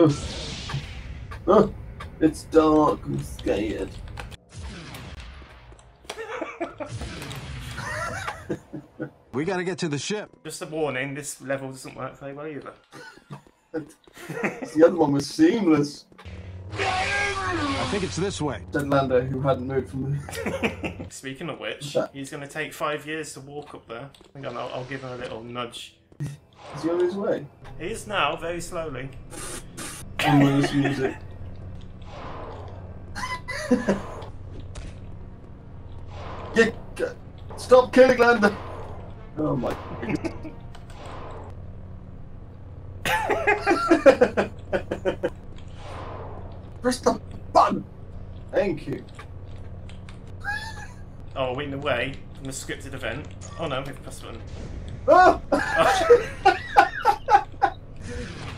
Oh. Oh, it's dark. I'm scared. We gotta get to the ship. Just a warning, this level doesn't work very well either. the other one was seamless. I think it's this way. Said Lando, who hadn't moved from the. Speaking of which, he's going to take five years to walk up there. Hang on, I'll, I'll give him a little nudge. Is he on his way? He is now, very slowly. Ominous music. Get, get, stop killing Lando! Oh my Press the button! Thank you. Oh, we're in the way from the scripted event. Oh no, we've pressed the button. Ah!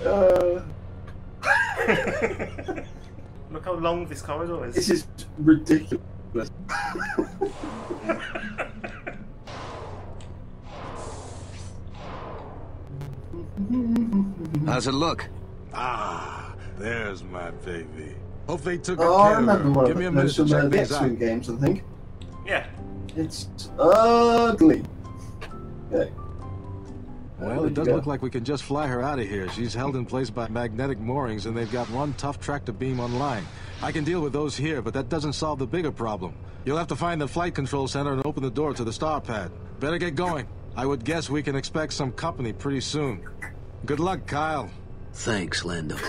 Oh. uh, Look how long this corridor is. this is ridiculous. How's it look? Ah, there's my baby. Hope they took Oh, I care of remember her. one Give of me a the, minute those to from uh, check the these X-Wing out. games, I think. Yeah. It's ugly. Okay. Well, it does look like we can just fly her out of here. She's held in place by magnetic moorings, and they've got one tough tractor beam online. I can deal with those here, but that doesn't solve the bigger problem. You'll have to find the flight control center and open the door to the star pad. Better get going. I would guess we can expect some company pretty soon. Good luck, Kyle. Thanks, Lando.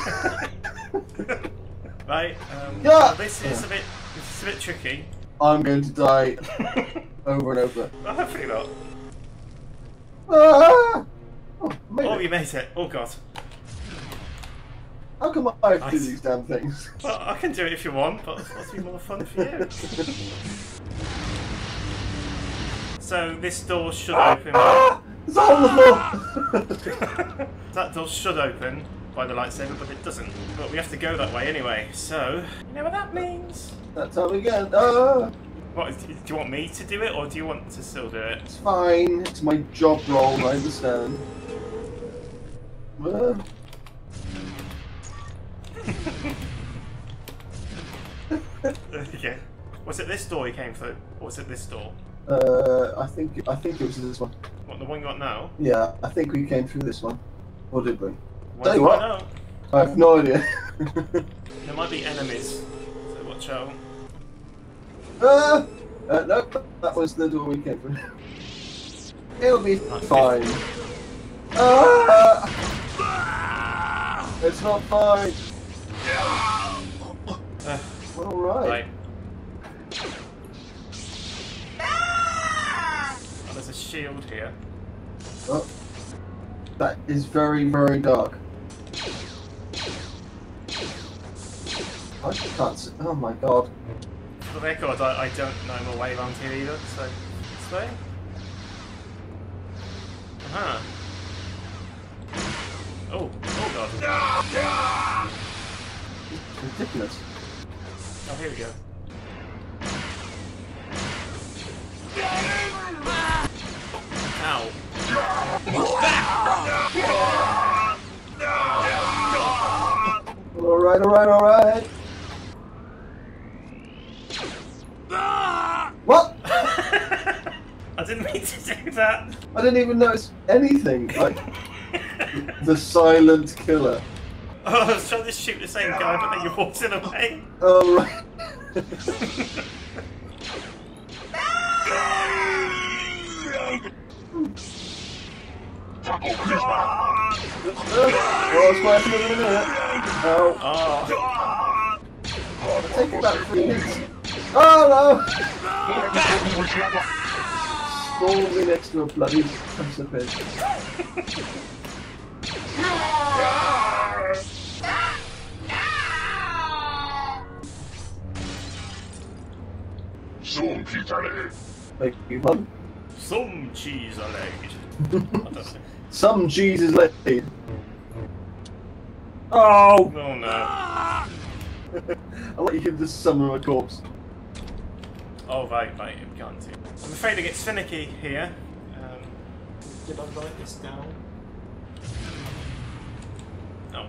Right. Um, Yeah. this is a bit. This is a bit tricky. I'm going to die over and over. Well, hopefully not. Ah! Oh, you made it. Oh god. How come I have to do these damn things? Well, I can do it if you want, but it'll be more fun for you. So this door should open. There's a hole in the floor! that door should open by the lightsaber, but it doesn't. But we have to go that way anyway. So you know what that means? that time again. Ah! What do you want me to do it, or do you want to still do it? It's fine. It's my job role, I understand. Ah. okay. Was it this door you came through, or was it this door? Uh, I think I think it was this one. What the one you got now? Yeah, I think we came through this one. Or did we? Tell you I what. I have no idea. There might be enemies, so watch out. ah! Uh, no, that was the door we came through. It'll be fine. Ah! It's not fine. Uh, All right. right. Oh, there's a shield here. Oh, that is very, very dark. I can't see. Oh my god. For the record, I, I don't know my way around here either, so this way. Ridiculous. Oh, here we go. Ow. Alright, alright, alright. What? I didn't mean to do that. I didn't even notice anything. Like, the silent killer. Oh, I was trying to shoot the same guy, but then you walked in away. Alright. Oh, it's quite a minute. Oh, Oh, oh take about three hits. Oh no! Stall me next to a bloody precipice. Some cheese alleged. Like you mum? Some cheese left. Some cheese is laid. Oh! Oh no. I'll let you give this summer a corpse. Oh right, right, we can't do I'm afraid it gets finicky here. Um, did I write this down? No.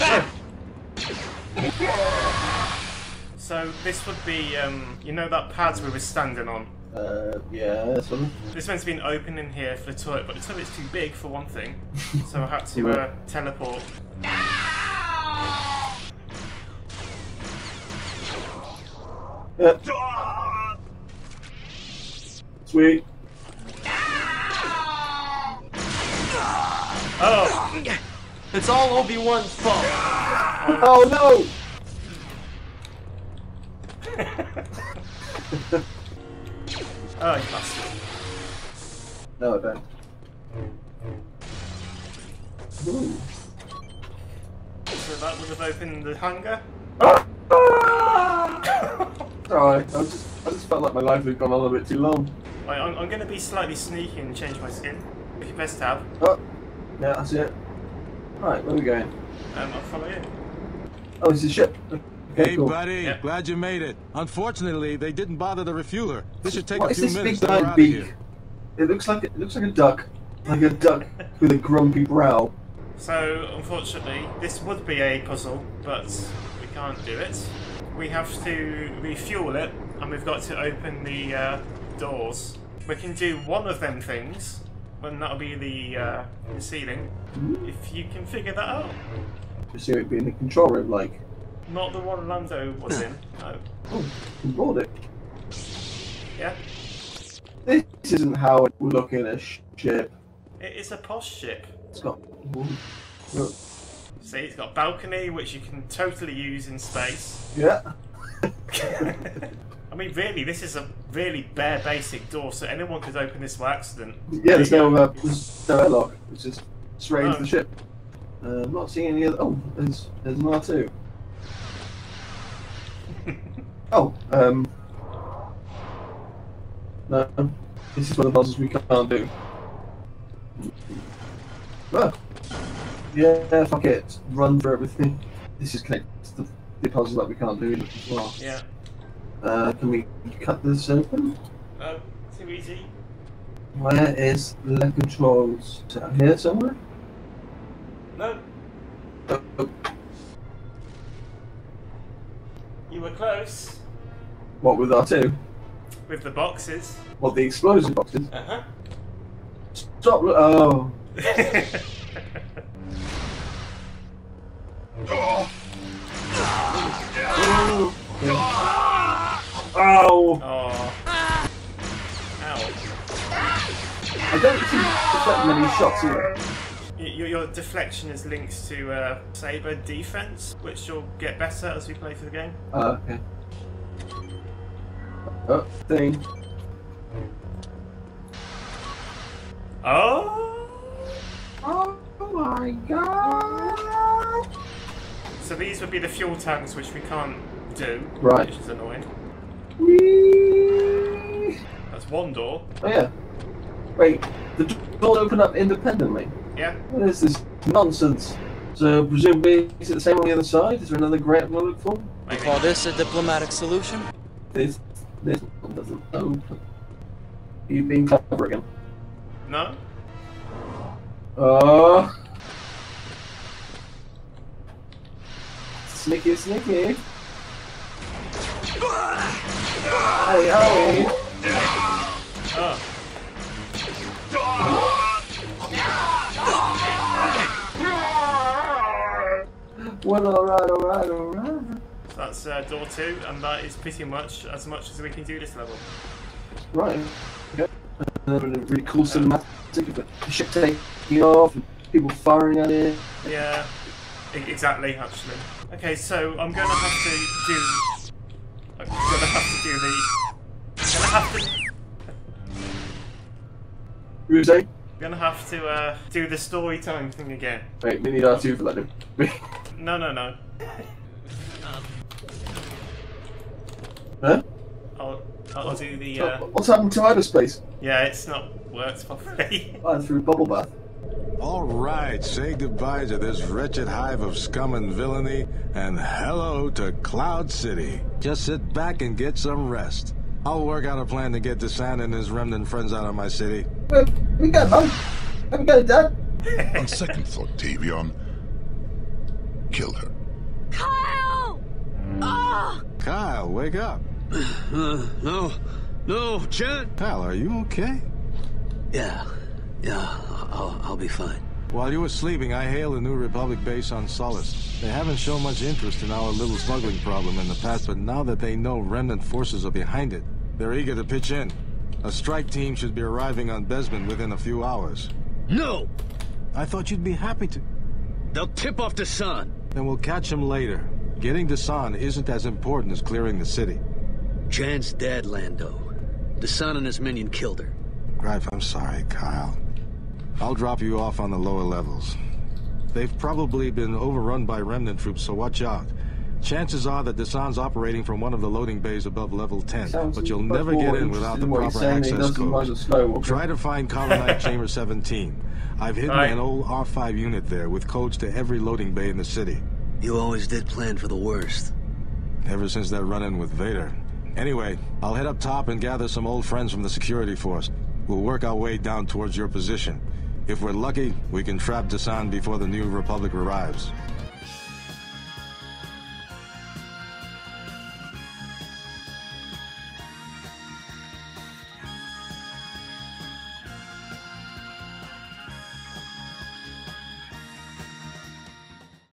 Ah! this would be, um, you know that pad we were standing on? Uh, yeah, this one. There's meant to be an opening here for the toilet, but the toilet's too big for one thing, so I had to uh, teleport. Yeah. Sweet. Oh! It's all Obi-Wan's fault. Oh no! Oh, you bastard. No, I don't. Ooh. So that would have opened the hangar? Sorry, I just, I just felt like my life had gone on a bit too long. Right, I'm, I'm going to be slightly sneaky and change my skin. If you press tab, Oh, yeah, that's it. Right, where are we going? um, I'll follow you. Oh, it's a ship. Okay, Hey, cool. buddy. Yeah. Glad you made it. Unfortunately, they didn't bother the refueler. This should take What a few minutes big to get her giant out of beak? It looks like it looks like a duck, like a duck with a grumpy brow. So, unfortunately, this would be a puzzle, but we can't do it. We have to refuel it, and we've got to open the uh, doors. We can do one of them things, and that'll be the, uh, the ceiling. If you can figure that out. Assume it being the control room, like. Not the one Lando was in. No. Oh, we it. Yeah? This isn't how it would look in a sh- ship. It is a posh ship. It's got. Ooh. See, it's got a balcony, which you can totally use in space. Yeah. I mean, really, this is a really bare basic door, so anyone could open this by accident. Yeah, there's no, uh, there's no airlock. It's just straight into Oh. the ship. Uh, I'm not seeing any other. Oh, there's there's an R2. Oh, um. No, this is one of the puzzles we can't do. Ah. Yeah, fuck it. Run for everything. This is connected to the, the puzzle that we can't do as well. Yeah. Uh, can we cut this open? No, too easy. Where is the controls? Is it here somewhere? No, Oh, oh, you were close what with R2? with the boxes. What, the explosion boxes? Uh huh. Stop! Oh. Oh! oh. Ow. I don't to deflect many shots either. Y- Your, your deflection is linked to uh, saber defense, which you'll get better as we play through the game. Uh, okay. Oh, thing. Oh! Oh my god! So these would be the fuel tanks, which we can't do, Right. which is annoying. Whee! That's one door. Oh yeah. Wait, the doors open up independently. Yeah. What is this nonsense? So presumably, is it the same on the other side? Is there another grant to look for? Maybe. Call this a diplomatic solution? This this one doesn't open. You being clever again? No? Oh. Sneaky, sneaky. Hey, hey. Oh. Well, alright, alright, alright. So that's uh, door two, and that is pretty much as much as we can do this level. Right. Okay. Another really cool cinematic of the ship taking off, and people firing at it. Yeah, exactly, actually. Okay, so I'm gonna have to do. I'm gonna have to do the. I'm gonna have to. You were saying? I'm gonna have to uh, do the story time thing again. Wait, we need R2 for that. Do No, no, no. huh? I'll, I'll do the. Uh, What's happened to outer space? yeah, it's not worked properly. Oh, through bubble bath. All right, say goodbye to this wretched hive of scum and villainy, and hello to Cloud City. Just sit back and get some rest. I'll work out a plan to get Desann and his remnant friends out of my city. Well, we got mum. Haven't got a dad. On second thought, Tavion, kill her. Kyle! Oh! Kyle, wake up. Uh, no. No, Jan. Kyle, are you okay? Yeah. Yeah, I'll, I'll be fine. While you were sleeping, I hailed a new Republic base on Sullust. They haven't shown much interest in our little smuggling problem in the past, but now that they know Remnant forces are behind it, they're eager to pitch in. A strike team should be arriving on Bespin within a few hours. No! I thought you'd be happy to. They'll tip off Desann. Then we'll catch him later. Getting Desann isn't as important as clearing the city. Jan's dead, Lando. Desann and his minion killed her. Greif, I'm sorry, Kyle. I'll drop you off on the lower levels. They've probably been overrun by remnant troops, so watch out. Chances are that Desann's operating from one of the loading bays above level 10, Sounds but you'll never get in without the interesting than what he's proper access does code. Try to find Carbonite Chamber 17. I've hidden Right. an old R5 unit there with codes to every loading bay in the city. You always did plan for the worst. Ever since that run-in with Vader. Anyway, I'll head up top and gather some old friends from the security force. We'll work our way down towards your position. If we're lucky, we can trap Desan before the new Republic arrives.